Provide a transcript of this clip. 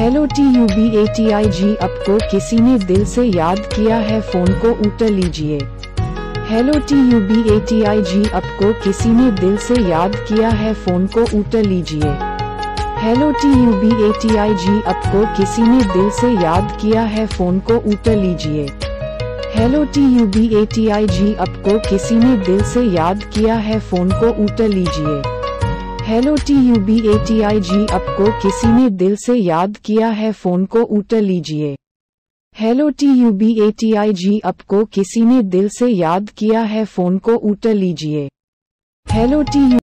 Hello T U B A T I G आपको किसी ने दिल से याद किया है फ़ोन को उठा लीजिए। Hello T U B A T I G आपको किसी ने दिल से याद किया है फ़ोन को उठा लीजिए। Hello T U B A T I G आपको किसी ने दिल से याद किया है फ़ोन को उठा लीजिए। Hello T U B A T I G आपको किसी ने दिल से याद किया है फ़ोन को उठा लीजिए। Hello T U B A T I G आपको किसी ने दिल से याद किया है फ़ोन को उठा लीजिए। Hello T U B A T I G आपको किसी ने दिल से याद किया है फ़ोन को उठा लीजिए। Hello T